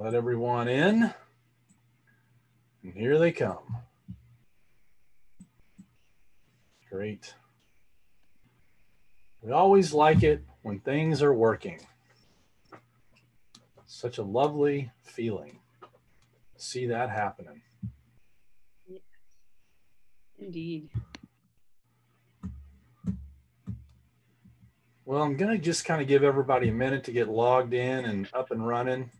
Let everyone in. And here they come. Great. We always like it when things are working. Such a lovely feeling. See that happening. Indeed. Well, I'm going to just kind of give everybody a minute to get logged in and up and running.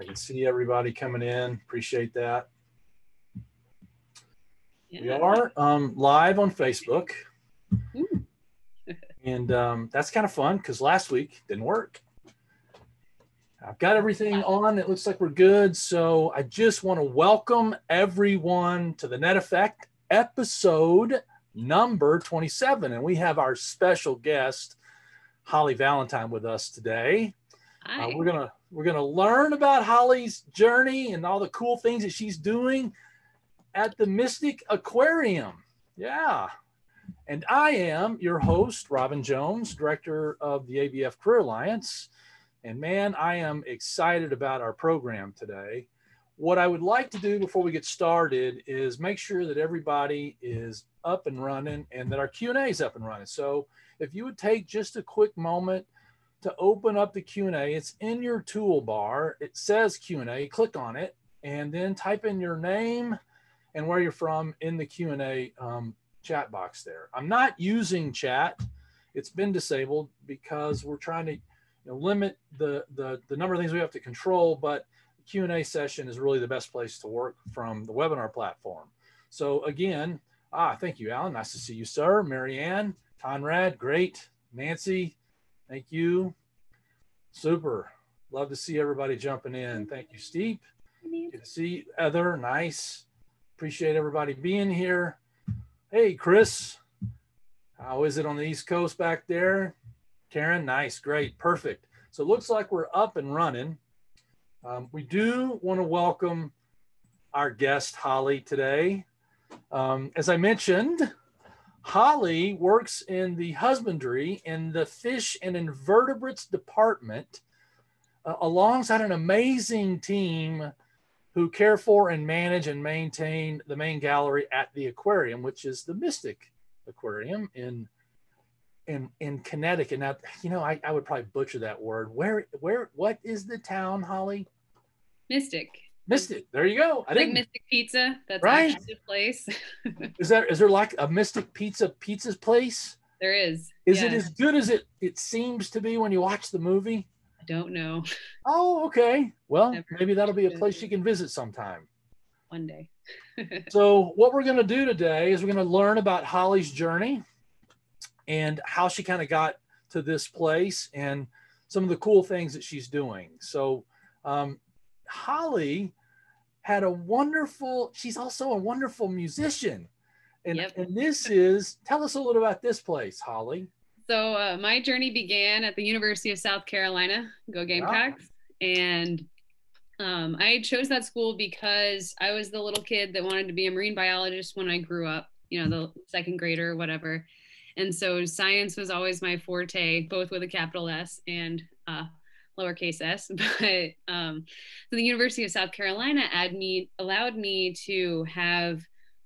I can see everybody coming in. Appreciate that. Yeah. We are um, live on Facebook. and um, that's kind of fun because last week didn't work. I've got everything on. It looks like we're good. So I just want to welcome everyone to the Net Effect episode number 27. And we have our special guest, Holly Valentine, with us today. Uh, we're gonna we're gonna learn about Holly's journey and all the cool things that she's doing at the Mystic Aquarium. Yeah. And I am your host, Robin Jones, director of the ABF Career Alliance. And man, I am excited about our program today. What I would like to do before we get started is make sure that everybody is up and running and that our Q&A is up and running. So if you would take just a quick moment to open up the Q&A, it's in your toolbar. It says Q&A, click on it, and then type in your name and where you're from in the Q&A um, chat box there. I'm not using chat. It's been disabled because we're trying to you know, limit the, the, the number of things we have to control, but Q&A session is really the best place to work from the webinar platform. So again, ah, thank you, Alan. Nice to see you, sir. Marianne, Conrad, great. Nancy, thank you. Super. Love to see everybody jumping in. Thank you, Steve. Good to see Heather. Nice. Appreciate everybody being here. Hey, Chris. How is it on the East Coast back there? Karen, nice, great, perfect. So it looks like we're up and running. Um, we do want to welcome our guest, Holly, today. Um, as I mentioned, Holly works in the husbandry in the fish and invertebrates department uh, alongside an amazing team who care for and manage and maintain the main gallery at the aquarium, which is the Mystic Aquarium in in in Connecticut. Now, you know, I, I would probably butcher that word. Where where what is the town, Holly? Mystic. Mystic. There you go. I like Mystic Pizza. That's right. the place. is there is there like a Mystic Pizza pizza's place? There is. Is it as good as it it seems to be when you watch the movie? I don't know. Oh, okay. Well, Never maybe that'll be a place you can visit sometime. One day. so, what we're going to do today is we're going to learn about Holly's journey and how she kind of got to this place and some of the cool things that she's doing. So, um, Holly had a wonderful, she's also a wonderful musician. And, yep. and this is, tell us a little about this place, Holly. So, uh, my journey began at the University of South Carolina, go Gamecocks. Wow. And um, I chose that school because I was the little kid that wanted to be a marine biologist when I grew up, you know, the second grader or whatever. And so science was always my forte, both with a capital S and uh, lowercase s. But um, so the University of South Carolina me, allowed me to have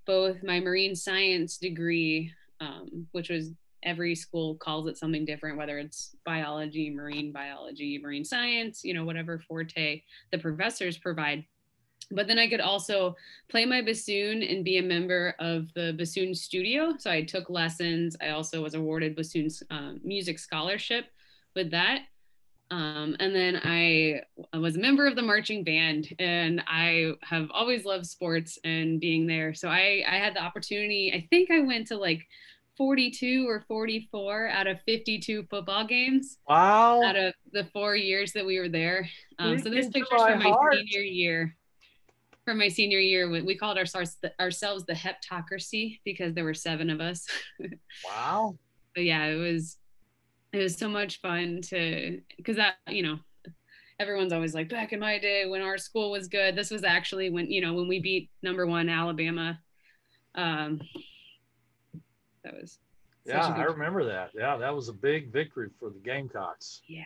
both my marine science degree, um, which was every school calls it something different, whether it's biology, marine biology, marine science, you know, whatever forte the professors provide but then I could also play my bassoon and be a member of the bassoon studio. So I took lessons. I also was awarded bassoon um, music scholarship with that. Um, and then I was a member of the marching band, and I have always loved sports and being there. So I, I had the opportunity. I think I went to like 42 or 44 out of 52 football games. Wow! Out of the four years that we were there. Um, so this picture's from my heart. senior year for my senior year, we called ourselves the, ourselves the heptocracy because there were seven of us. wow. But yeah, it was it was so much fun to because that you know everyone's always like back in my day when our school was good. This was actually when you know when we beat number one Alabama. Um, that was Yeah, I remember that. Yeah, that was a big victory for the Gamecocks. Yeah,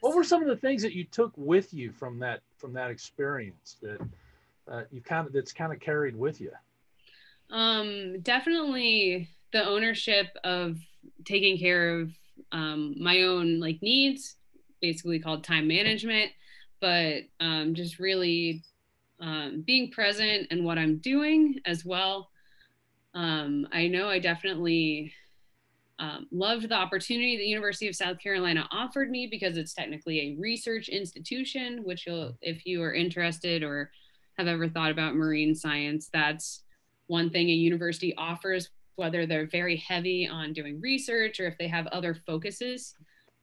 What were some of the things that you took with you from that from that experience that uh, you kind of that's kind of carried with you? Um, definitely the ownership of taking care of um, my own like needs, basically called time management, but um, just really um, being present and what I'm doing as well. Um, I know I definitely um, loved the opportunity the University of South Carolina offered me because it's technically a research institution, which if you are interested or have ever thought about marine science, that's one thing a university offers, whether they're very heavy on doing research or if they have other focuses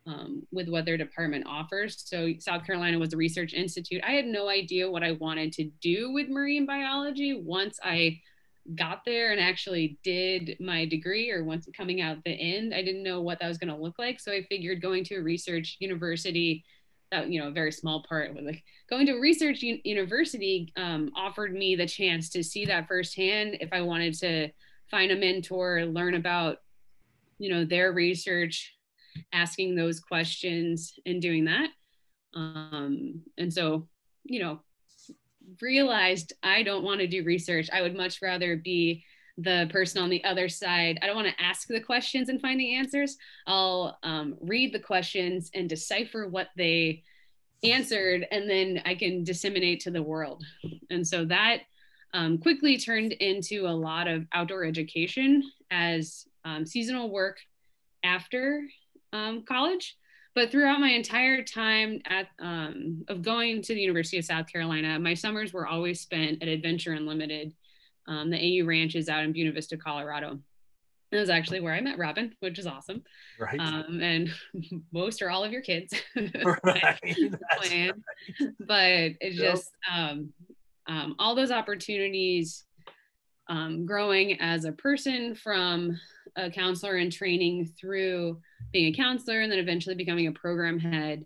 um, with what their department offers. So, South Carolina was a research institute. I had no idea what I wanted to do with marine biology once I got there and actually did my degree or once coming out the end i didn't know what that was going to look like so i figured going to a research university that you know a very small part was like going to a research un- university um, offered me the chance to see that firsthand if i wanted to find a mentor learn about you know their research asking those questions and doing that um, and so you know realized I don't want to do research. I would much rather be the person on the other side. I don't want to ask the questions and find the answers. I'll um, read the questions and decipher what they answered, and then I can disseminate to the world. And so that um, quickly turned into a lot of outdoor education as um, seasonal work after um, college. But throughout my entire time at um, of going to the University of South Carolina, my summers were always spent at Adventure Unlimited. Um, the AU ranch is out in Buena Vista, Colorado. That was actually where I met Robin, which is awesome. Right. Um, and most or all of your kids. right. But it's yep. just um, um, all those opportunities um, growing as a person from a counselor in training through being a counselor and then eventually becoming a program head.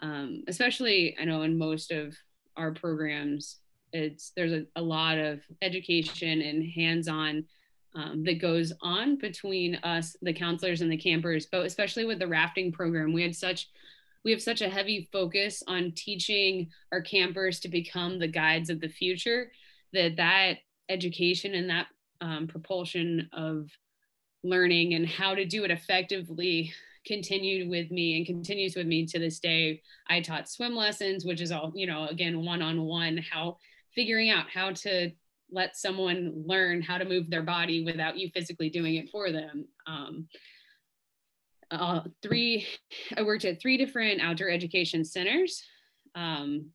Um, especially, I know in most of our programs, it's there's a, a lot of education and hands-on um, that goes on between us, the counselors and the campers. But especially with the rafting program, we had such we have such a heavy focus on teaching our campers to become the guides of the future that that education and that um, propulsion of learning and how to do it effectively continued with me and continues with me to this day. I taught swim lessons, which is all, you know, again, one on one, how figuring out how to let someone learn how to move their body without you physically doing it for them. Um, uh, three, I worked at three different outdoor education centers. Um,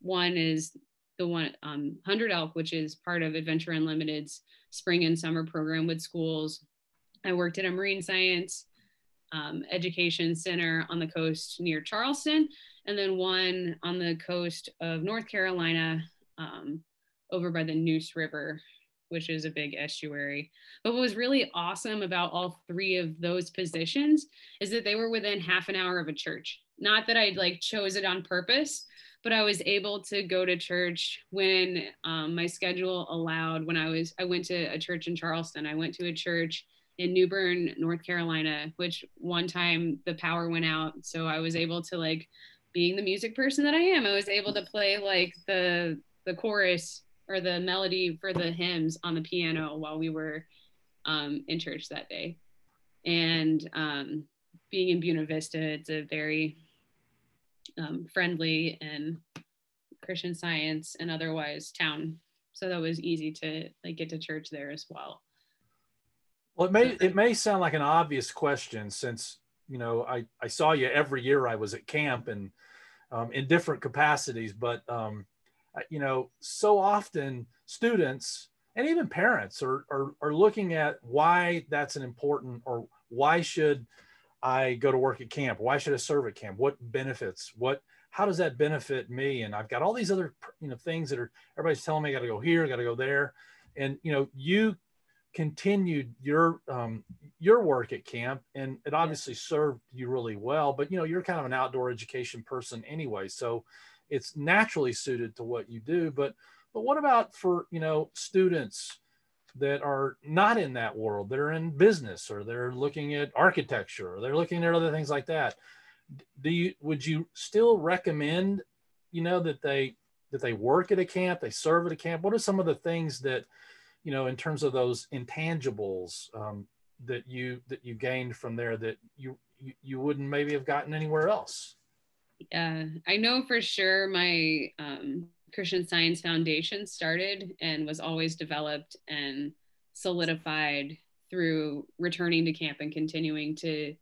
one is the one um, 100 Elk, which is part of Adventure Unlimited's spring and summer program with schools. I worked at a marine science um, education center on the coast near Charleston, and then one on the coast of North Carolina um, over by the Neuse River, which is a big estuary. But what was really awesome about all three of those positions is that they were within half an hour of a church. Not that I like chose it on purpose, but I was able to go to church when um, my schedule allowed. When I was, I went to a church in Charleston. I went to a church in New Bern, North Carolina, which one time the power went out. So I was able to like being the music person that I am, I was able to play like the the chorus or the melody for the hymns on the piano while we were um, in church that day. And um, being in Buena Vista, it's a very um, friendly and Christian science and otherwise town. So that was easy to like get to church there as well. Well, it may it may sound like an obvious question since you know I I saw you every year I was at camp and um, in different capacities, but um, you know so often students and even parents are, are are looking at why that's an important or why should I go to work at camp? Why should I serve at camp? What benefits? What how does that benefit me? And I've got all these other you know things that are everybody's telling me I got to go here, I got to go there, and you know you continued your um, your work at camp and it obviously served you really well but you know you're kind of an outdoor education person anyway so it's naturally suited to what you do but but what about for you know students that are not in that world that are in business or they're looking at architecture or they're looking at other things like that? Do you would you still recommend you know that they that they work at a camp they serve at a camp? What are some of the things that you know in terms of those intangibles um, that you that you gained from there that you you, you wouldn't maybe have gotten anywhere else yeah i know for sure my um, christian science foundation started and was always developed and solidified through returning to camp and continuing to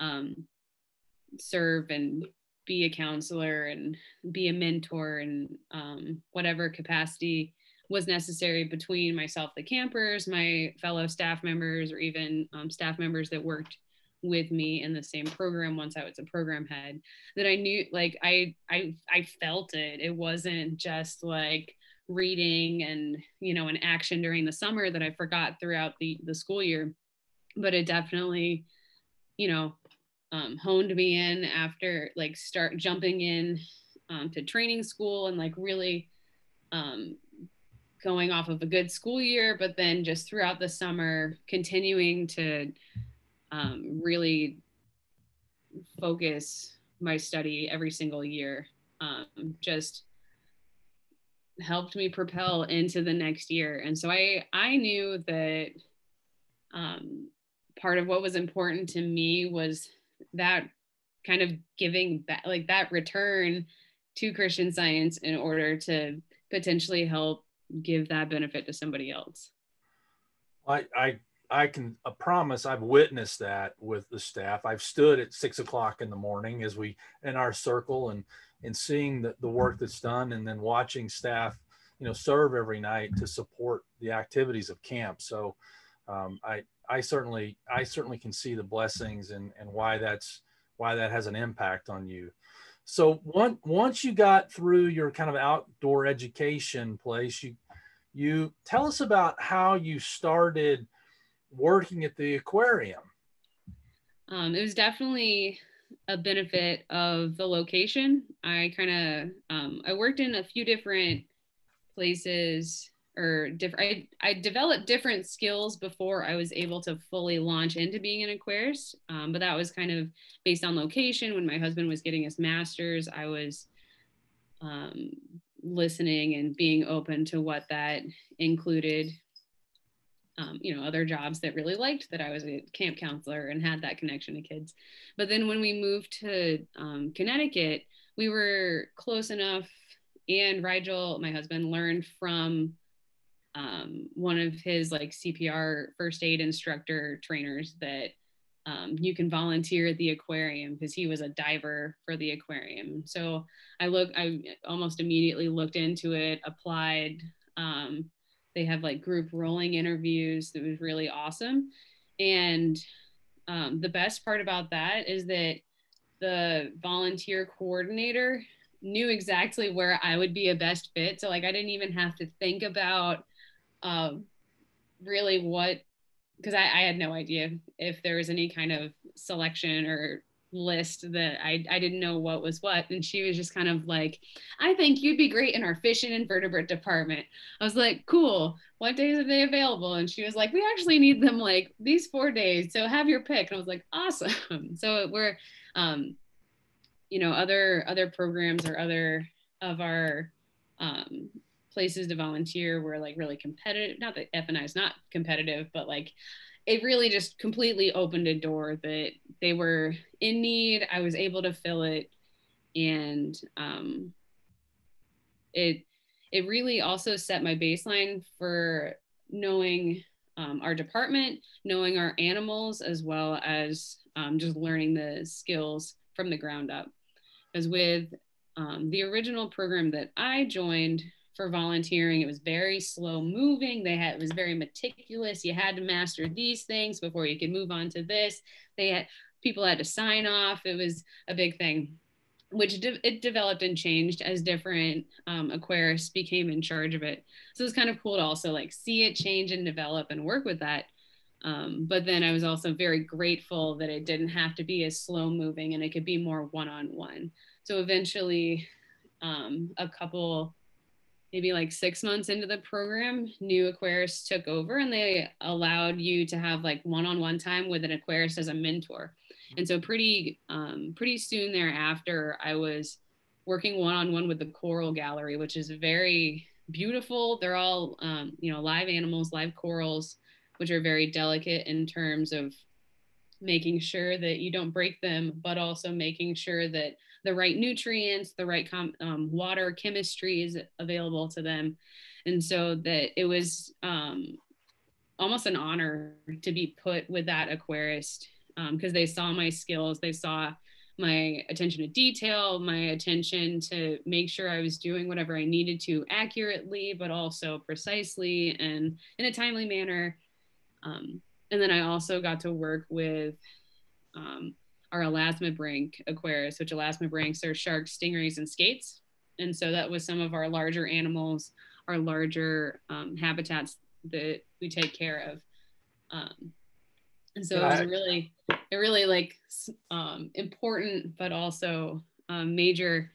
um, serve and be a counselor and be a mentor and um, whatever capacity was necessary between myself, the campers, my fellow staff members, or even um, staff members that worked with me in the same program once I was a program head that I knew like I I I felt it. It wasn't just like reading and you know an action during the summer that I forgot throughout the the school year, but it definitely you know um, honed me in after like start jumping in um, to training school and like really um, going off of a good school year, but then just throughout the summer, continuing to um, really focus my study every single year um, just helped me propel into the next year. And so I, I knew that um, part of what was important to me was that kind of giving back, like that return to Christian science in order to potentially help give that benefit to somebody else. I, I, I can promise I've witnessed that with the staff. I've stood at six o'clock in the morning as we in our circle and and seeing the, the work that's done and then watching staff, you know, serve every night to support the activities of camp. So um, I I certainly I certainly can see the blessings and and why that's why that has an impact on you. So once once you got through your kind of outdoor education place, you you tell us about how you started working at the aquarium. Um, it was definitely a benefit of the location. I kind of um, I worked in a few different places or different I, I developed different skills before i was able to fully launch into being an aquarist um, but that was kind of based on location when my husband was getting his master's i was um, listening and being open to what that included um, you know other jobs that really liked that i was a camp counselor and had that connection to kids but then when we moved to um, connecticut we were close enough and rigel my husband learned from um, one of his like CPR first aid instructor trainers that um, you can volunteer at the aquarium because he was a diver for the aquarium. So I look, I almost immediately looked into it, applied. Um, they have like group rolling interviews that was really awesome. And um, the best part about that is that the volunteer coordinator knew exactly where I would be a best fit. So like I didn't even have to think about um, really what because I, I, had no idea if there was any kind of selection or list that I, I didn't know what was what. And she was just kind of like, I think you'd be great in our fish and invertebrate department. I was like, cool. What days are they available? And she was like, we actually need them like these four days. So have your pick. And I was like, awesome. So we're, um, you know, other, other programs or other of our, um, places to volunteer were like really competitive. Not that F&I is not competitive, but like it really just completely opened a door that they were in need. I was able to fill it, and um, it it really also set my baseline for knowing um, our department, knowing our animals, as well as um, just learning the skills from the ground up. As with um, the original program that I joined, for volunteering. It was very slow moving. They had it was very meticulous. You had to master these things before you could move on to this. They had people had to sign off. It was a big thing, which de- it developed and changed as different um, aquarists became in charge of it. So it was kind of cool to also like see it change and develop and work with that. Um, but then I was also very grateful that it didn't have to be as slow moving and it could be more one on one. So eventually, um, a couple maybe like six months into the program, new aquarists took over and they allowed you to have like one-on-one time with an aquarist as a mentor. And so pretty um, pretty soon thereafter, I was working one-on-one with the coral gallery, which is very beautiful. They're all um, you know live animals, live corals, which are very delicate in terms of making sure that you don't break them, but also making sure that the right nutrients, the right com- um, water chemistry is available to them. And so that it was um, almost an honor to be put with that aquarist because um, they saw my skills, they saw my attention to detail, my attention to make sure I was doing whatever I needed to accurately, but also precisely and in a timely manner. Um, and then I also got to work with um, our elasmobranch aquarius, which elasmobranchs are sharks, stingrays, and skates. And so that was some of our larger animals, our larger um, habitats that we take care of. Um, and so it was a really, a really like um, important, but also um, major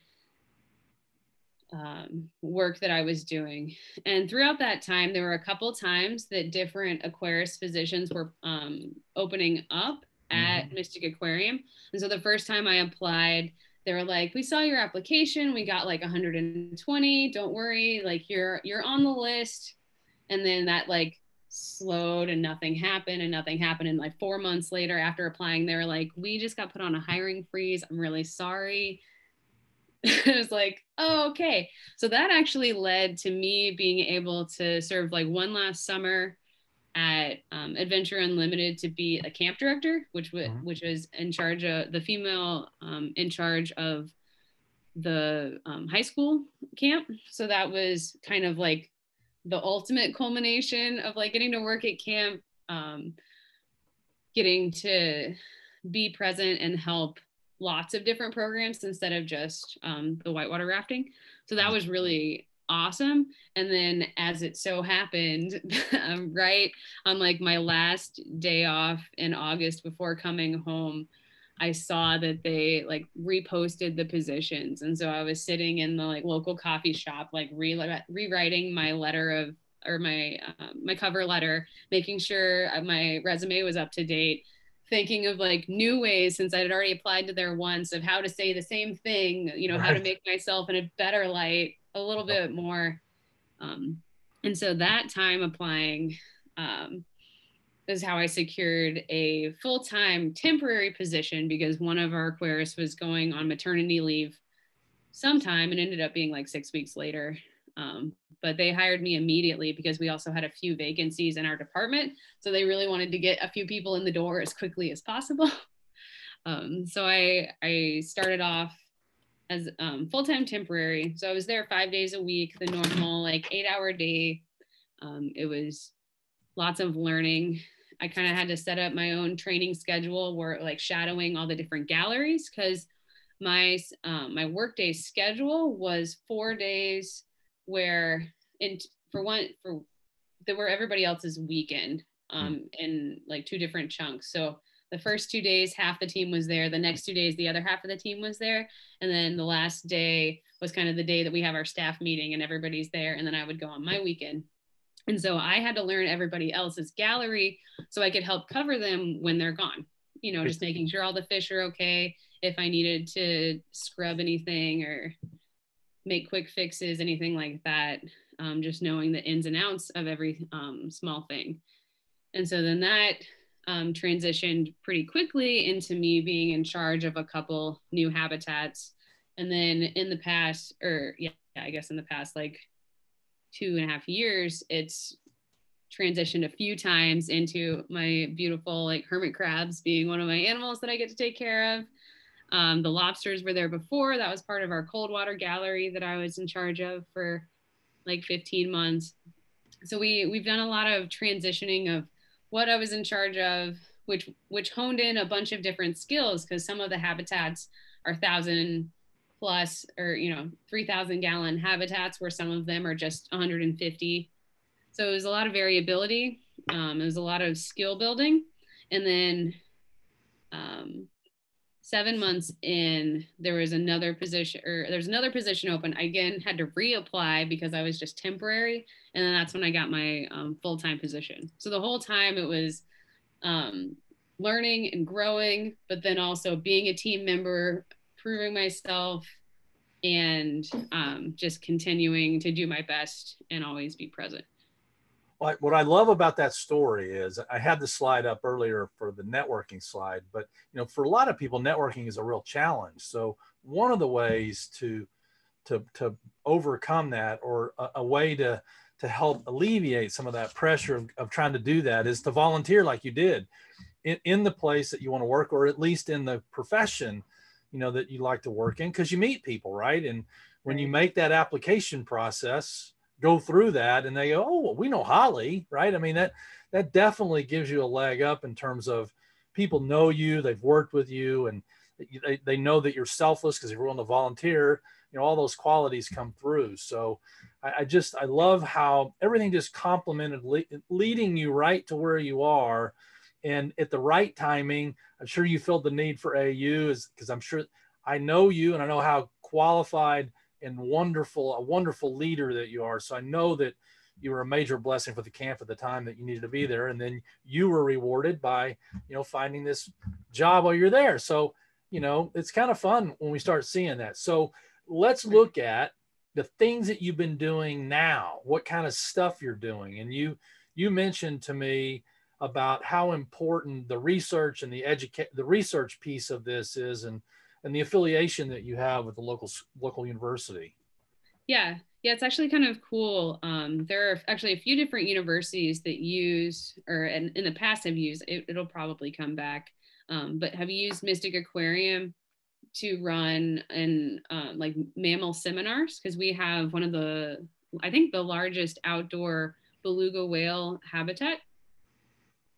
um, work that I was doing. And throughout that time, there were a couple times that different aquarist physicians were um, opening up at mm-hmm. Mystic Aquarium. And so the first time I applied, they were like, "We saw your application. We got like 120. Don't worry, like you're you're on the list." And then that like slowed and nothing happened and nothing happened and like 4 months later after applying they were like, "We just got put on a hiring freeze. I'm really sorry." it was like, oh, okay. So that actually led to me being able to serve like one last summer at um, Adventure Unlimited to be a camp director, which w- mm-hmm. which was in charge of the female um, in charge of the um, high school camp. So that was kind of like the ultimate culmination of like getting to work at camp, um, getting to be present and help lots of different programs instead of just um, the whitewater rafting. So that was really awesome. And then as it so happened, um, right on like my last day off in August before coming home, I saw that they like reposted the positions. And so I was sitting in the like local coffee shop, like re- rewriting my letter of or my uh, my cover letter, making sure my resume was up to date thinking of like new ways since I had already applied to there once of how to say the same thing, you know, right. how to make myself in a better light, a little bit more. Um, and so that time applying um, is how I secured a full time temporary position because one of our aquarists was going on maternity leave sometime and ended up being like six weeks later. Um, but they hired me immediately because we also had a few vacancies in our department. So they really wanted to get a few people in the door as quickly as possible. Um, so I, I started off as um, full-time temporary. So I was there five days a week, the normal like eight hour day. Um, it was lots of learning. I kind of had to set up my own training schedule where like shadowing all the different galleries because my um, my workday schedule was four days where and for one for there were everybody else's weekend hmm. um in like two different chunks so the first two days half the team was there the next two days the other half of the team was there and then the last day was kind of the day that we have our staff meeting and everybody's there and then i would go on my weekend and so i had to learn everybody else's gallery so i could help cover them when they're gone you know just making sure all the fish are okay if i needed to scrub anything or make quick fixes, anything like that. Um, just knowing the ins and outs of every um, small thing. And so then that um, transitioned pretty quickly into me being in charge of a couple new habitats. And then in the past, or yeah, I guess in the past like two and a half years, it's transitioned a few times into my beautiful like hermit crabs being one of my animals that I get to take care of. Um, the lobsters were there before. That was part of our cold water gallery that I was in charge of for like 15 months. So we we've done a lot of transitioning of what I was in charge of, which which honed in a bunch of different skills because some of the habitats are thousand plus or you know 3,000 gallon habitats where some of them are just 150. So it was a lot of variability. Um, it was a lot of skill building, and then um, seven months in, there was another position, or there's another position open. I again had to reapply because I was just temporary, and then that's when I got my um, full time position. So the whole time it was um, learning and growing, but then also being a team member, proving myself, and um, just continuing to do my best and always be present what I love about that story is I had the slide up earlier for the networking slide, but you know, for a lot of people, networking is a real challenge. So one of the ways to to to overcome that, or a, a way to to help alleviate some of that pressure of, of, trying to do that, is to volunteer like you did in, in the place that you want to work, or at least in the profession, you know, that you like to work in, because you meet people, right? And when you make that application process go through that and they go, oh, well, we know Holly, right? I mean, that that definitely gives you a leg up in terms of people know you, they've worked with you, and they, they know that you're selfless because you're willing to volunteer. You know, all those qualities come through. So I, I just, I love how everything just complemented le- leading you right to where you are. And at the right timing, I'm sure you felt the need for AU is because I'm sure I know you and I know how qualified – and wonderful, a wonderful leader that you are. So I know that you were a major blessing for the camp at the time that you needed to be mm-hmm. there. And then you were rewarded by, you know, finding this job while you're there. So, you know, it's kind of fun when we start seeing that. So let's look at the things that you've been doing now, what kind of stuff you're doing. And you, you mentioned to me about how important the research and the educate the research piece of this is and and the affiliation that you have with the local local university. Yeah, yeah, it's actually kind of cool. Um, there are actually a few different universities that use, or in, in the past have used. It, will probably come back, um, but have used Mystic Aquarium to run and uh, like mammal seminars because we have one of the, I think, the largest outdoor beluga whale habitat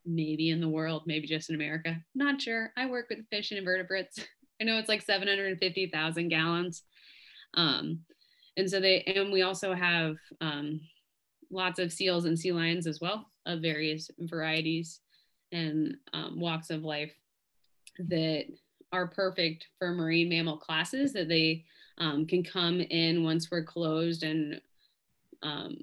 maybe in the world, maybe just in America. Not sure. I work with fish and invertebrates. I know it's like 750,000 gallons. Um, and so they, and we also have um, lots of seals and sea lions as well of various varieties and um, walks of life that are perfect for marine mammal classes that they um, can come in once we're closed and um,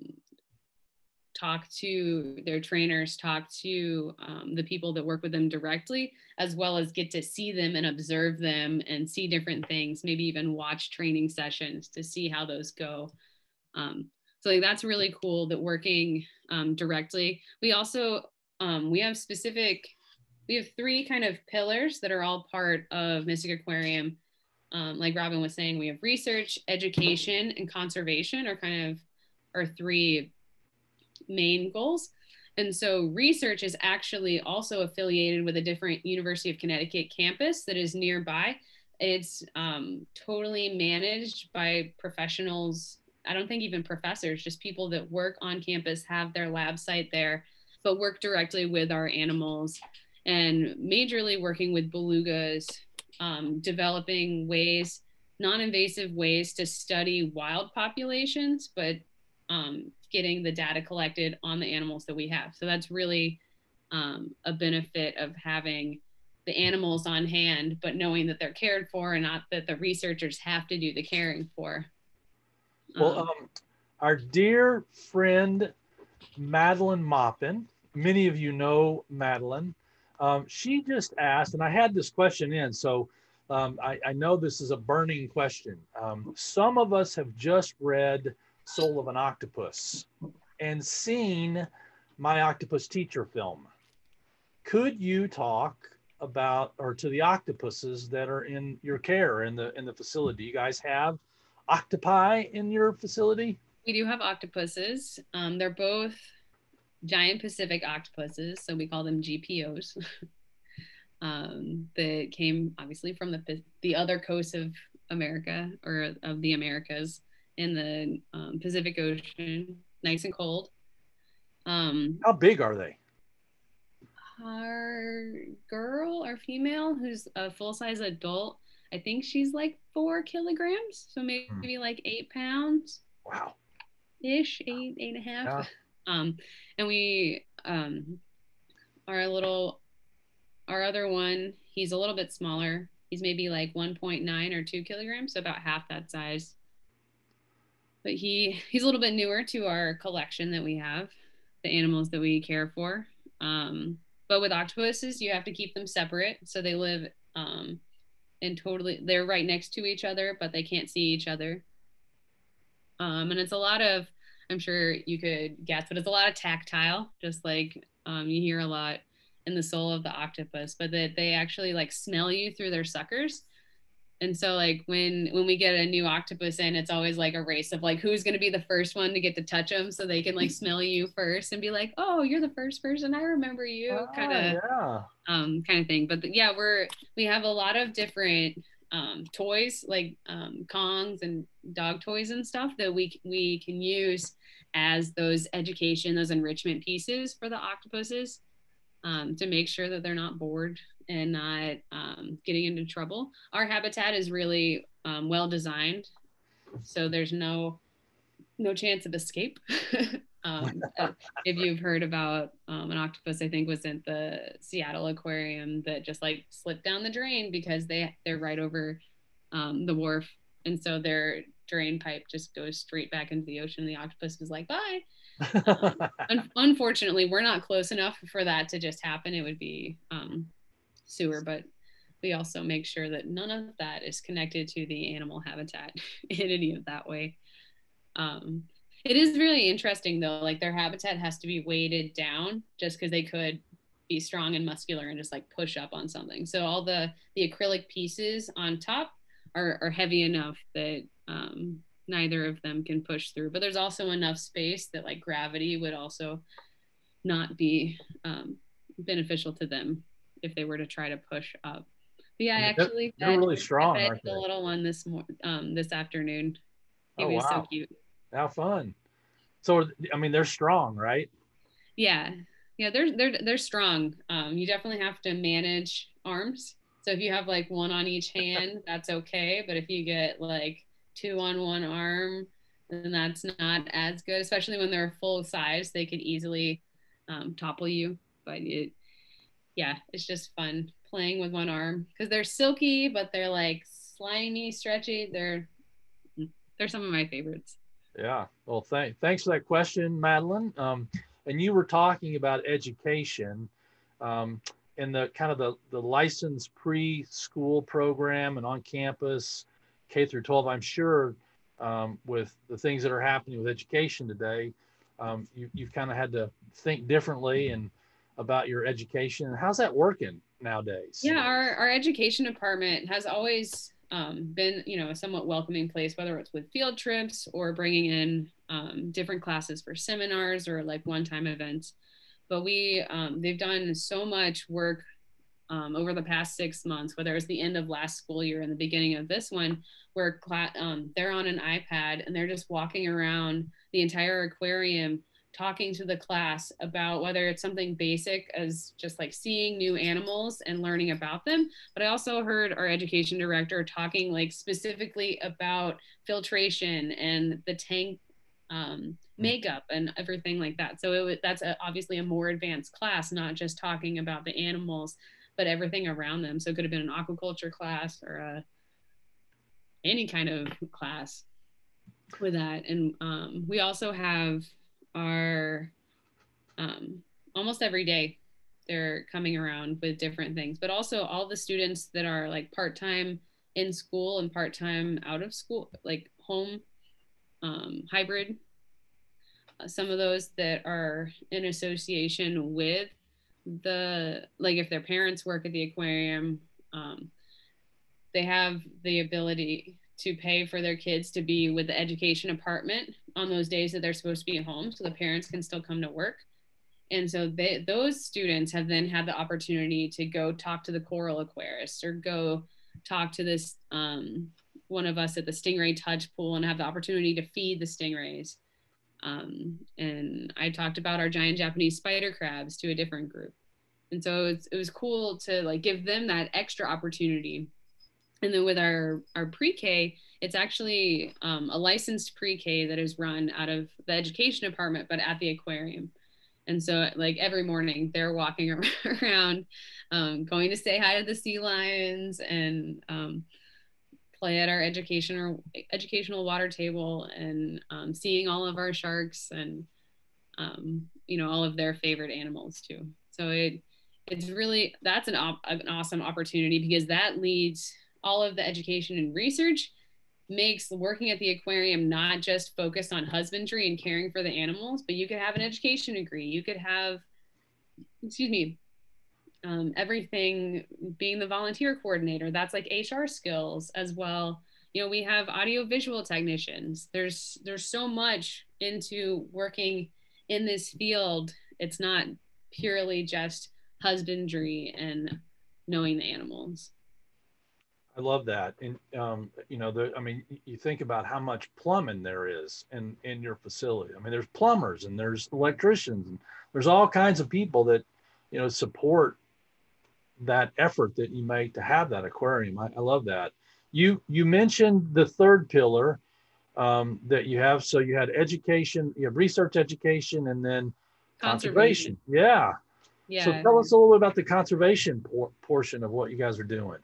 talk to their trainers, talk to um, the people that work with them directly, as well as get to see them and observe them and see different things, maybe even watch training sessions to see how those go. Um, so like, that's really cool that working um, directly. We also, um, we have specific, we have three kind of pillars that are all part of Mystic Aquarium. Um, like Robin was saying, we have research, education, and conservation are kind of our three main goals. And so research is actually also affiliated with a different University of Connecticut campus that is nearby. It's um, totally managed by professionals. I don't think even professors, just people that work on campus have their lab site there, but work directly with our animals and majorly working with belugas, um, developing ways, non invasive ways to study wild populations, but um, getting the data collected on the animals that we have. So that's really um, a benefit of having the animals on hand, but knowing that they're cared for and not that the researchers have to do the caring for. Well, um, um our dear friend Madeline Moppin, many of you know Madeline. Um, she just asked, and I had this question in, so um, I, I, know this is a burning question. Um, some of us have just read Soul of an Octopus and seen my octopus teacher film. Could you talk about or to the octopuses that are in your care in the in the facility? You guys have octopi in your facility? We do have octopuses. Um, they're both giant Pacific octopuses, so we call them GPOs. um, that came obviously from the the other coast of America or of the Americas in the um, Pacific Ocean, nice and cold. Um, How big are they? Our girl, our female, who's a full size adult, I think she's like four kilograms, so maybe, hmm. maybe like eight pounds. Wow. Ish, eight, eight and a half. Yeah. Um, and we, um, our little, our other one, he's a little bit smaller. He's maybe like 1.9 or 2 kilograms, so about half that size. But he he's a little bit newer to our collection that we have, the animals that we care for. Um, but with octopuses, you have to keep them separate, so they live um, in totally they're right next to each other, but they can't see each other. Um, and it's a lot of I'm sure you could guess, but it's a lot of tactile, just like um, you hear a lot in the soul of the octopus, but that they actually like smell you through their suckers. And so like when when we get a new octopus in, it's always like a race of like who's going to be the first one to get to touch them, so they can like smell you first and be like, oh, you're the first person, I remember you, kind of yeah. um kind of thing. But the, yeah, we're we have a lot of different um, toys like um, Kongs and dog toys and stuff that we we can use as those education, those enrichment pieces for the octopuses um, to make sure that they're not bored and not um, getting into trouble. Our habitat is really um, well designed, so there's no no chance of escape. Um, uh, if you've heard about um, an octopus, I think was in the Seattle aquarium that just like slipped down the drain because they they're right over um, the wharf, and so their drain pipe just goes straight back into the ocean. The octopus was like, "Bye." um, un- unfortunately, we're not close enough for that to just happen. It would be um, sewer, but we also make sure that none of that is connected to the animal habitat in any of that way. Um, it is really interesting though. Like their habitat has to be weighted down just because they could be strong and muscular and just like push up on something. So all the the acrylic pieces on top are, are heavy enough that um, neither of them can push through. But there's also enough space that like gravity would also not be um, beneficial to them if they were to try to push up. But yeah, I actually they're, really strong. I fed the little one this mor- um, this afternoon. He oh, was wow. so cute. How fun. So I mean they're strong, right? Yeah. Yeah, they're they're they're strong. Um, you definitely have to manage arms. So if you have like one on each hand, that's okay. But if you get like two on one arm, then that's not as good, especially when they're full size. They could easily um, topple you. But it, yeah, it's just fun playing with one arm because they're silky, but they're like slimy, stretchy. They're they're some of my favorites. Yeah. Well, thank, thanks for that question, Madeline. Um, and you were talking about education um, in the kind of the, the licensed preschool program and on campus K through 12. I'm sure um, with the things that are happening with education today, um, you, you've kind of had to think differently and about your education. How's that working nowadays? Yeah, our, our education department has always um, been you know a somewhat welcoming place whether it's with field trips or bringing in um, different classes for seminars or like one-time events but we um, they've done so much work um, over the past six months whether it's the end of last school year and the beginning of this one where um, they're on an ipad and they're just walking around the entire aquarium talking to the class about whether it's something basic as just like seeing new animals and learning about them. But i also heard our education director talking like specifically about filtration and the tank um, hmm. makeup and everything like that. So it, that's a, obviously a more advanced class not just talking about the animals but everything around them. So it could have been an aquaculture class or a, any kind of class with that. And um, we also have are um, almost every day they're coming around with different things but also all the students that are like part-time in school and part-time out of school like home um, hybrid uh, some of those that are in association with the like if their parents work at the aquarium um, they have the ability to pay for their kids to be with the education department on those days that they're supposed to be at home so the parents can still come to work. And so they, those students have then had the opportunity to go talk to the coral aquarist or go talk to this um, one of us at the stingray touch pool and have the opportunity to feed the stingrays. Um, and i talked about our giant japanese spider crabs to a different group. And so it was, it was cool to like give them that extra opportunity and then with our our pre-K, it's actually um, a licensed pre-K that is run out of the education department, but at the aquarium. And so, like every morning, they're walking around, um, going to say hi to the sea lions and um, play at our educational educational water table, and um, seeing all of our sharks and um, you know all of their favorite animals too. So it it's really that's an, an awesome opportunity because that leads all of the education and research makes working at the aquarium not just focused on husbandry and caring for the animals, but you could have an education degree. You could have, excuse me, um, everything being the volunteer coordinator. That's like HR skills as well. You know, we have audio visual technicians. There's there's so much into working in this field. It's not purely just husbandry and knowing the animals. I love that. And, um, you know, the, I mean, you think about how much plumbing there is in, in your facility. I mean, there's plumbers and there's electricians and there's all kinds of people that, you know, support that effort that you make to have that aquarium. I, I love that. You, you mentioned the third pillar um, that you have. So you had education, you have research education and then conservation. conservation. Yeah. Yeah. So tell us a little bit about the conservation por- portion of what you guys are doing.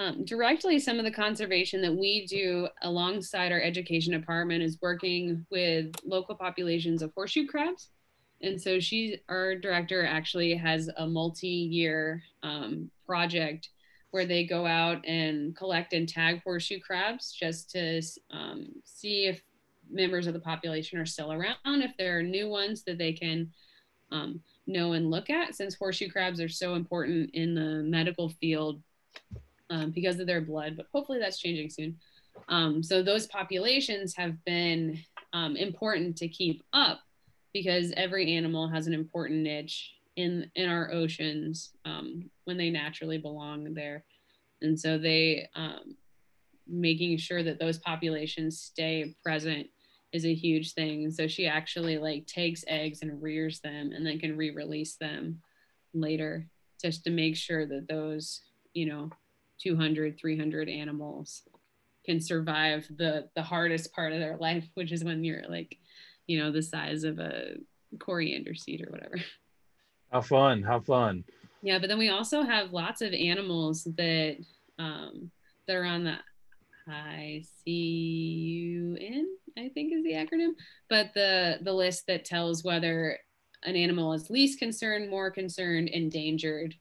Um, directly, some of the conservation that we do alongside our education department is working with local populations of horseshoe crabs. And so she, our director, actually has a multi-year um, project where they go out and collect and tag horseshoe crabs just to um, see if members of the population are still around, if there are new ones that they can um, know and look at, since horseshoe crabs are so important in the medical field um, because of their blood, but hopefully that's changing soon. Um, so those populations have been um, important to keep up because every animal has an important niche in in our oceans um, when they naturally belong there, and so they um, making sure that those populations stay present is a huge thing. So she actually like takes eggs and rears them and then can re-release them later just to make sure that those you know 200 300 animals can survive the the hardest part of their life which is when you're like you know the size of a coriander seed or whatever. How fun how fun. Yeah but then we also have lots of animals that um that are on the ICUN, I think is the acronym, but the the list that tells whether an animal is least concerned, more concerned, endangered,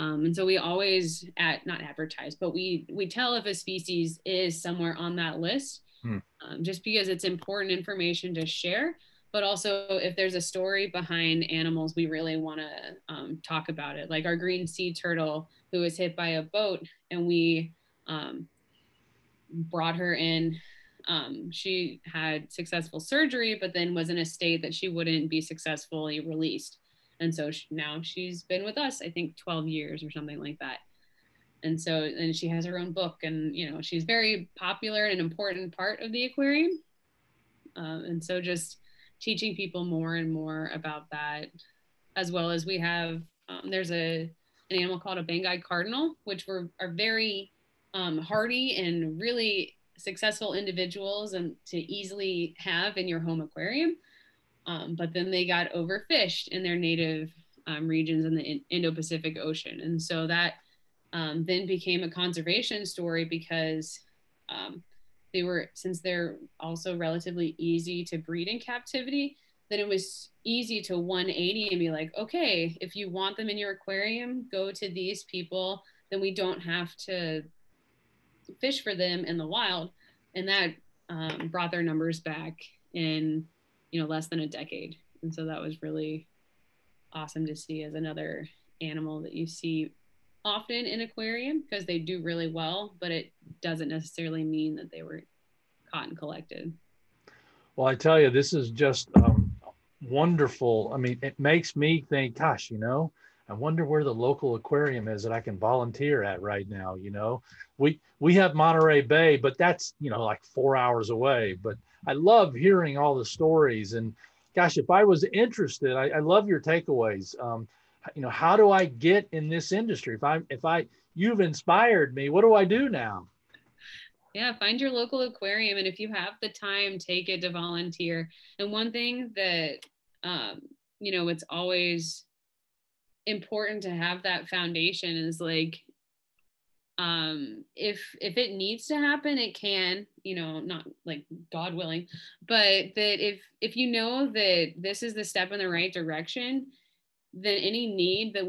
um, and so we always at not advertise, but we we tell if a species is somewhere on that list, hmm. um, just because it's important information to share. But also, if there's a story behind animals, we really want to um, talk about it. Like our green sea turtle, who was hit by a boat, and we um, brought her in. Um, she had successful surgery, but then was in a state that she wouldn't be successfully released and so she, now she's been with us i think 12 years or something like that. And so and she has her own book and you know she's very popular and an important part of the aquarium. Um, and so just teaching people more and more about that as well as we have um, there's a an animal called a banggai cardinal which were are very um, hardy and really successful individuals and to easily have in your home aquarium um, but then they got overfished in their native um, regions in the Indo Pacific Ocean. And so that um, then became a conservation story because um, they were, since they're also relatively easy to breed in captivity, then it was easy to 180 and be like, okay, if you want them in your aquarium, go to these people. Then we don't have to fish for them in the wild. And that um, brought their numbers back in you know less than a decade and so that was really awesome to see as another animal that you see often in aquarium because they do really well but it doesn't necessarily mean that they were caught and collected well i tell you this is just um, wonderful i mean it makes me think gosh you know I wonder where the local aquarium is that I can volunteer at right now. You know, we we have Monterey Bay, but that's you know like four hours away. But I love hearing all the stories. And gosh, if I was interested, I, I love your takeaways. Um, you know, how do I get in this industry? If I if I you've inspired me, what do I do now? Yeah, find your local aquarium, and if you have the time, take it to volunteer. And one thing that um, you know, it's always important to have that foundation is like um if if it needs to happen it can you know not like god willing but that if if you know that this is the step in the right direction then any need that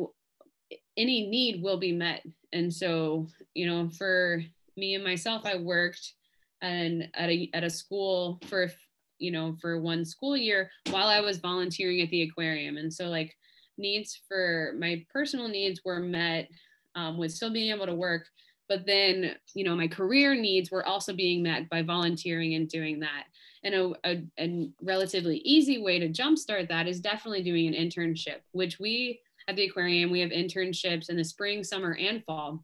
any need will be met. And so you know for me and myself i worked and at a at a school for you know for one school year while i was volunteering at the aquarium. And so like needs for my personal needs were met um, with still being able to work. But then you know my career needs were also being met by volunteering and doing that. And a, a, a relatively easy way to jumpstart that is definitely doing an internship which we at the aquarium we have internships in the spring summer and fall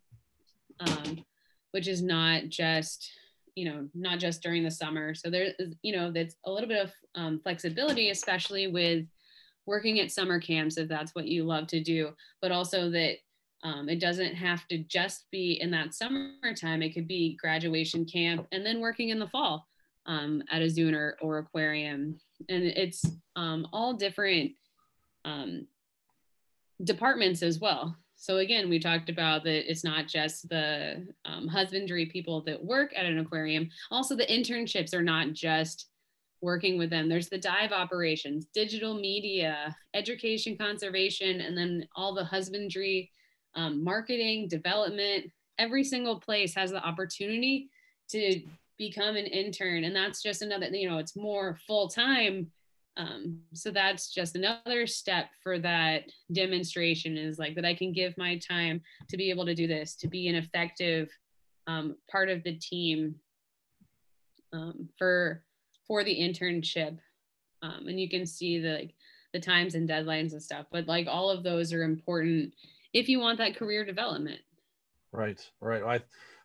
um, which is not just you know not just during the summer. So there's you know that's a little bit of um, flexibility especially with working at summer camps if that's what you love to do but also that um, it doesn't have to just be in that summertime. It could be graduation camp and then working in the fall um, at a zoo or, or aquarium. And it's um, all different um, departments as well. So again, we talked about that it's not just the um, husbandry people that work at an aquarium. Also, the internships are not just working with them. There's the dive operations, digital media, education, conservation, and then all the husbandry um, marketing, development, every single place has the opportunity to become an intern. And that's just another, you know, it's more full time. Um, so that's just another step for that demonstration is like that I can give my time to be able to do this, to be an effective um, part of the team um, for for the internship. Um, and you can see the like, the times and deadlines and stuff, but like all of those are important if you want that career development. Right, right. I, I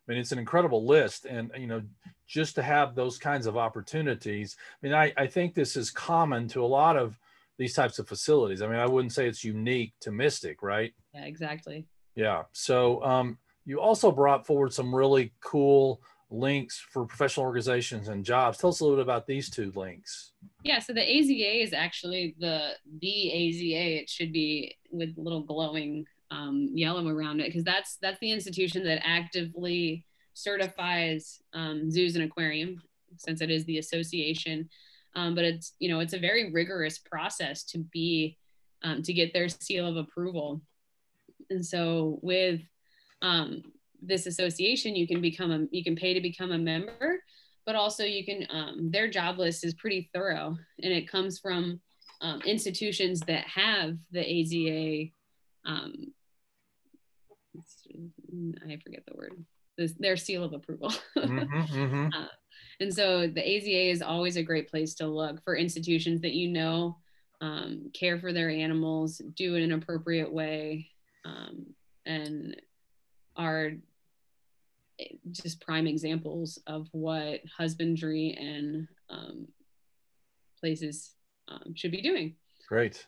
mean, it's an incredible list, and you know, just to have those kinds of opportunities. I mean, I, I think this is common to a lot of these types of facilities. I mean, I wouldn't say it's unique to Mystic, right? Yeah, exactly. Yeah. So, um, you also brought forward some really cool links for professional organizations and jobs. Tell us a little bit about these two links. Yeah, so the AZA is actually the the AZA. It should be with little glowing um, yellow around it because that's that's the institution that actively certifies um, zoos and aquarium since it is the association. Um, but it's you know it's a very rigorous process to be um, to get their seal of approval. And so with um, this association you can become a you can pay to become a member but also you can um, their job list is pretty thorough and it comes from institutions that have the aza um, I forget the word, this, their seal of approval. mm-hmm, mm-hmm. Uh, and so the AZA is always a great place to look for institutions that you know um, care for their animals, do it in an appropriate way, um, and are just prime examples of what husbandry and um, places um, should be doing. Great.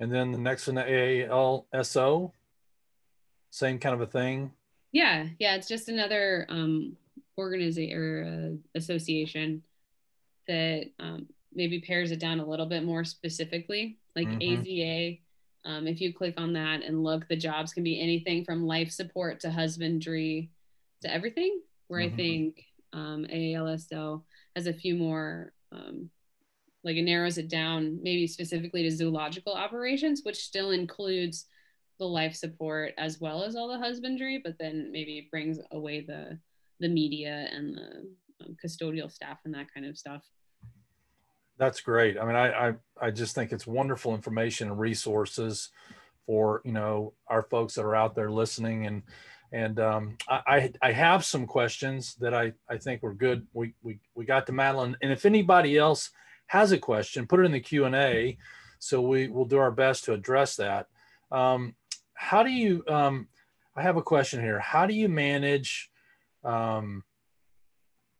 And then the next one, the AALSO same kind of a thing yeah yeah it's just another um organization or uh, association that um, maybe pares it down a little bit more specifically like mm-hmm. aza um, if you click on that and look the jobs can be anything from life support to husbandry to everything where mm-hmm. i think um, aalso has a few more um, like it narrows it down maybe specifically to zoological operations which still includes the life support as well as all the husbandry, but then maybe brings away the the media and the um, custodial staff and that kind of stuff. That's great. I mean, I, I I just think it's wonderful information and resources for you know our folks that are out there listening and and um, I, I have some questions that I, I think were good. We, we, we got to Madeline. And if anybody else has a question, put it in the Q&A. So we will do our best to address that. Um, how do you um, i have a question here. How do you manage um,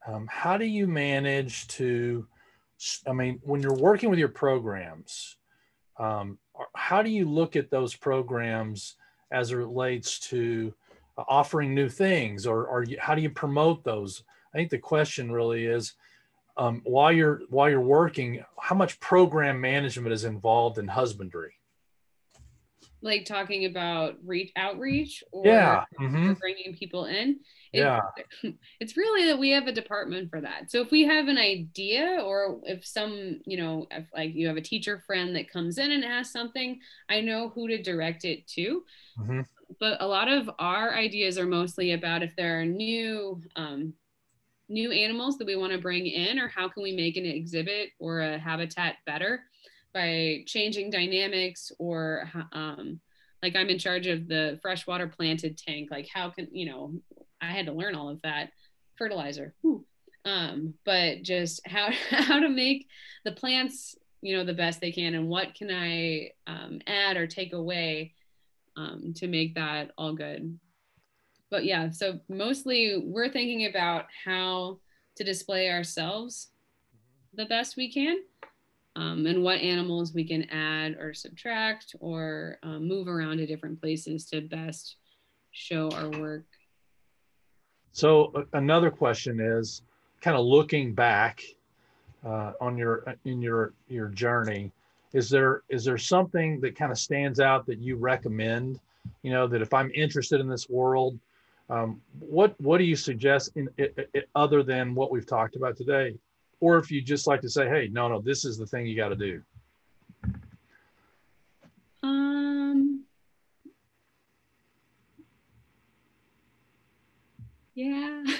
um, how do you manage to i mean when you're working with your programs um, how do you look at those programs as it relates to offering new things? Or, or how do you promote those? I think the question really is um, while you're while you're working how much program management is involved in husbandry? Like talking about reach outreach or yeah. Mm-hmm. bringing people in. It, Yeah. It's really that we have a department for that. So if we have an idea or if some, you know, if like you have a teacher friend that comes in and asks something, I know who to direct it to. Mhm. But a lot of our ideas are mostly about if there are new um, new animals that we want to bring in or how can we make an exhibit or a habitat better by changing dynamics or um, like i'm in charge of the freshwater planted tank like how can you know i had to learn all of that fertilizer. Um, but just how how to make the plants you know the best they can and what can i um, add or take away um, to make that all good. But yeah, so mostly we're thinking about how to display ourselves the best we can um, and what animals we can add or subtract or um, move around to different places to best show our work. So uh, another question is kind of looking back uh, on your in your your journey. Is there is there something that kind of stands out that you recommend? You know that if I'm interested in this world, um, what what do you suggest in it, it, other than what we've talked about today, or if you just like to say, hey, no, no, this is the thing you got to do. Um. Yeah.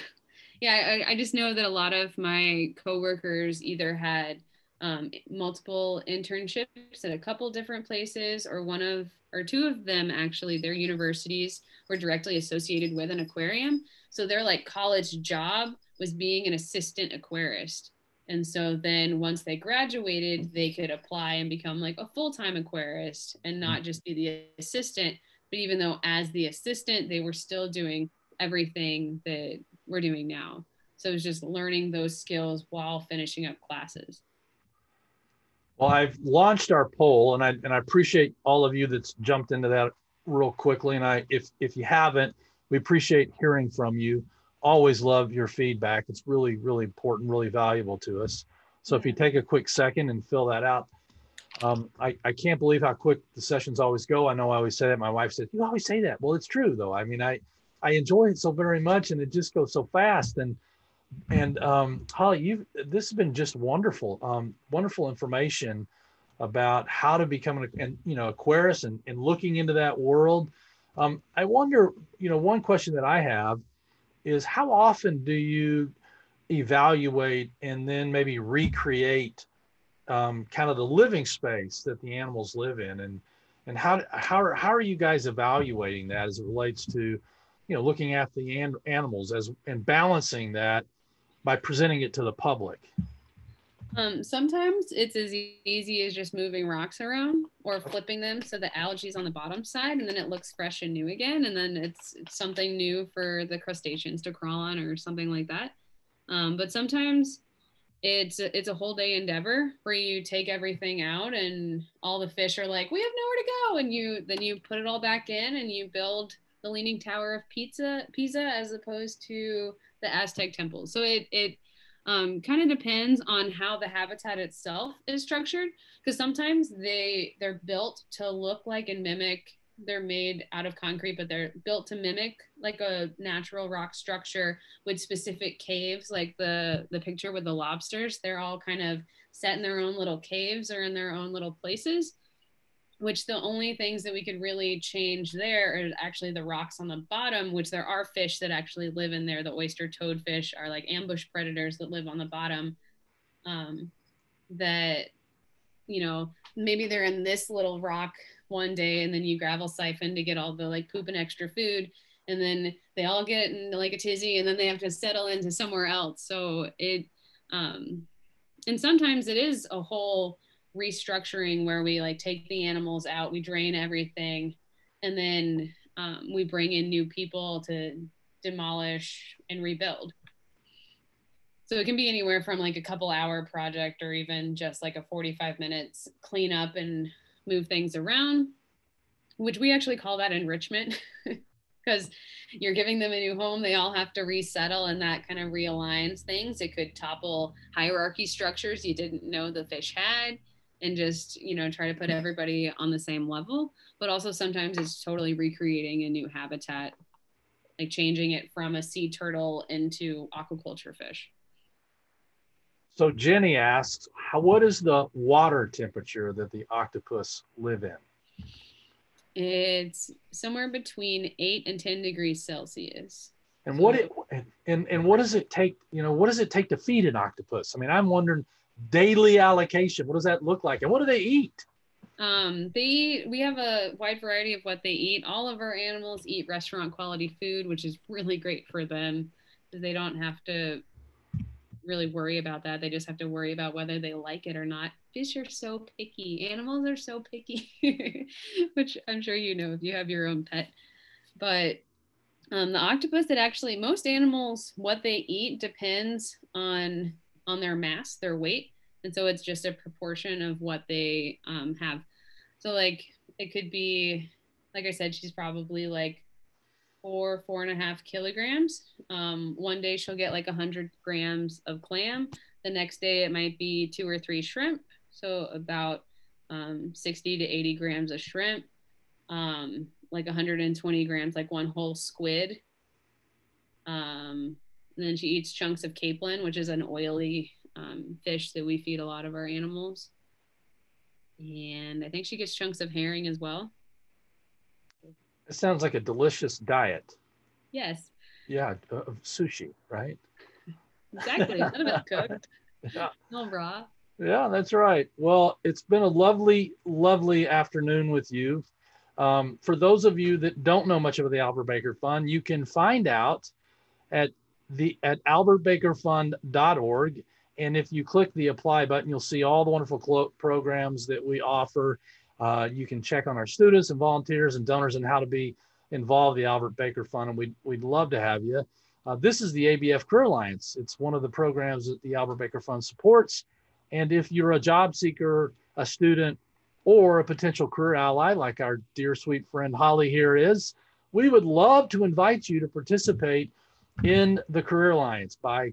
Yeah, I, I just know that a lot of my coworkers either had um, multiple internships at a couple different places, or one of or two of them actually, their universities were directly associated with an aquarium. So their like college job was being an assistant aquarist. And so then once they graduated, they could apply and become like a full time aquarist and not mm-hmm. just be the assistant. But even though as the assistant, they were still doing everything that we're doing now. So it was just learning those skills while finishing up classes. Well, I've launched our poll, and I and I appreciate all of you that's jumped into that real quickly. And I, if if you haven't, we appreciate hearing from you. Always love your feedback. It's really really important, really valuable to us. So if you take a quick second and fill that out, um, I I can't believe how quick the sessions always go. I know I always say that. My wife said, "You always say that." Well, it's true though. I mean, I I enjoy it so very much, and it just goes so fast. And and um, Holly, you've this has been just wonderful, um, wonderful information about how to become an and you know aquarist and, and looking into that world. Um, I wonder, you know, one question that I have is how often do you evaluate and then maybe recreate um, kind of the living space that the animals live in, and and how how how are you guys evaluating that as it relates to you know looking at the an- animals as and balancing that by presenting it to the public? Um, sometimes it's as easy as just moving rocks around or flipping them so the algae's on the bottom side and then it looks fresh and new again. And then it's, it's something new for the crustaceans to crawl on or something like that. Um, but sometimes it's a, it's a whole day endeavor where you take everything out and all the fish are like, we have nowhere to go. And you then you put it all back in and you build the Leaning Tower of Pizza, Pisa as opposed to the Aztec temple. So it it um, kind of depends on how the habitat itself is structured because sometimes they they're built to look like and mimic they're made out of concrete but they're built to mimic like a natural rock structure with specific caves like the the picture with the lobsters. They're all kind of set in their own little caves or in their own little places which the only things that we could really change there are actually the rocks on the bottom, which there are fish that actually live in there. The oyster toadfish are like ambush predators that live on the bottom. Um, that, you know, maybe they're in this little rock one day and then you gravel siphon to get all the like poop and extra food. And then they all get in like a tizzy and then they have to settle into somewhere else. So it, um, and sometimes it is a whole restructuring where we like take the animals out, we drain everything, and then um, we bring in new people to demolish and rebuild. So it can be anywhere from like a couple hour project or even just like a 45 minutes clean up and move things around, which we actually call that enrichment. because you're giving them a new home. They all have to resettle, and that kind of realigns things. It could topple hierarchy structures you didn't know the fish had, and just you know try to put everybody on the same level. But also sometimes it's totally recreating a new habitat, like changing it from a sea turtle into aquaculture fish. So Jenny asks, how, what is the water temperature that the octopus live in? It's somewhere between eight and 10 degrees Celsius. And what it and and what does it take? You know, what does it take to feed an octopus? I mean, I'm wondering daily allocation. What does that look like? And what do they eat? Um, they we have a wide variety of what they eat. All of our animals eat restaurant quality food, which is really great for them because they don't have to really worry about that. They just have to worry about whether they like it or not. Fish are so picky. Animals are so picky, which I'm sure you know if you have your own pet. But um, the octopus, it actually most animals what they eat depends on on their mass, their weight, and so it's just a proportion of what they um, have. So like it could be, like I said, she's probably like four, four and a half kilograms. Um, one day she'll get like a 100 grams of clam. The next day it might be two or three shrimp. So about um, 60 to 80 grams of shrimp, um, like 120 grams, like one whole squid. Um, and then she eats chunks of capelin, which is an oily um, fish that we feed a lot of our animals. And I think she gets chunks of herring as well. It sounds like a delicious diet. Yes. Yeah, of sushi, right? Exactly. None of it cooked. Yeah. No raw. Yeah, that's right. Well, it's been a lovely, lovely afternoon with you. Um, for those of you that don't know much about the Albert Baker Fund, you can find out at the at albertbakerfund.org. And if you click the apply button, you'll see all the wonderful programs that we offer uh, you can check on our students and volunteers and donors and how to be involved in the Albert Baker Fund, and we'd, we'd love to have you. Uh, this is the ABF Career Alliance. It's one of the programs that the Albert Baker Fund supports. And if you're a job seeker, a student, or a potential career ally, like our dear sweet friend Holly here is, we would love to invite you to participate in the Career Alliance by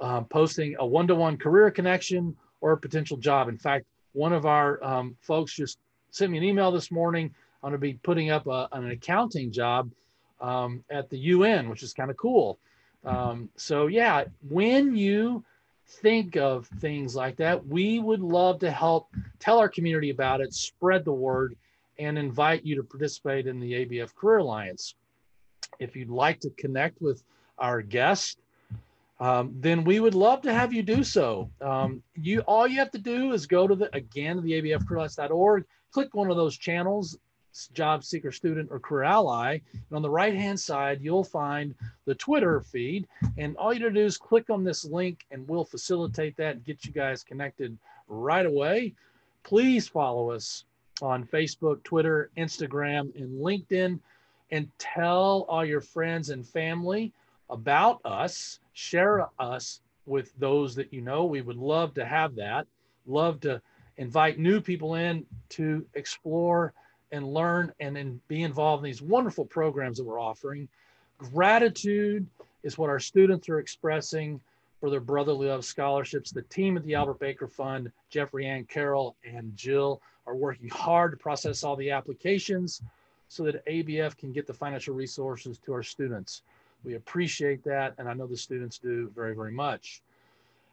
uh, posting a one to one career connection or a potential job. In fact, one of our um, folks just sent me an email this morning. I'm going to be putting up a, an accounting job um, at the UN, which is kind of cool. Um, so, yeah, when you think of things like that, we would love to help tell our community about it, spread the word, and invite you to participate in the ABF Career Alliance. If you'd like to connect with our guest, um, then we would love to have you do so. Um, you all you have to do is go to the again the abfcareeralliance.org, click one of those channels, job seeker, student, or career ally, and on the right hand side you'll find the Twitter feed, and all you to do is click on this link, and we'll facilitate that and get you guys connected right away. Please follow us on Facebook, Twitter, Instagram, and LinkedIn, and tell all your friends and family about us share us with those that you know. We would love to have that. Love to invite new people in to explore and learn and then be involved in these wonderful programs that we're offering. Gratitude is what our students are expressing for their brotherly love scholarships. The team at the Albert Baker Fund, Jeffrey Ann Carroll and Jill, are working hard to process all the applications so that ABF can get the financial resources to our students. We appreciate that, and I know the students do very, very much.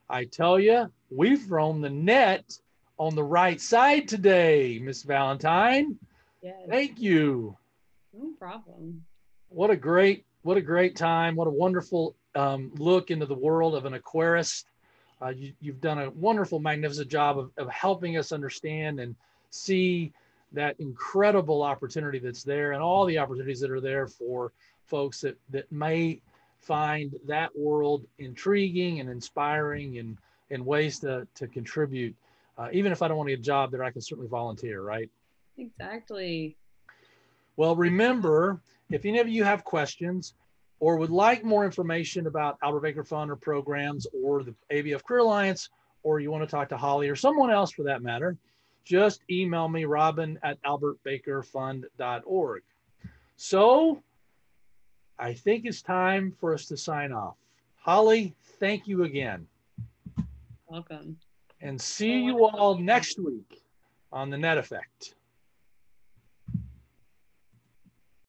I tell you, we've thrown the net on the right side today, Miss Valentine. Yes. Thank you. No problem. What a great, what a great time. What a wonderful um, look into the world of an aquarist. Uh, you, have done a wonderful, magnificent job of, of helping us understand and see that incredible opportunity that's there and all the opportunities that are there for folks that, that may find that world intriguing and inspiring and, and ways to, to contribute. Uh, even if I don't want to get a job there, I can certainly volunteer, right? Exactly. Well, remember, if any of you have questions or would like more information about Albert Baker Fund or programs or the ABF Career Alliance, or you want to talk to Holly or someone else for that matter, just email me, robin at albertbakerfund.org. So I think it's time for us to sign off. Holly, thank you again. Welcome. And see you all next week on the Net Effect.